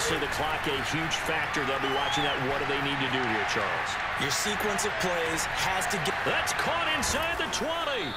Obviously, the clock a huge factor. They'll be watching that. What do they need to do here, Charles? Your sequence of plays has to get... That's caught inside the 20.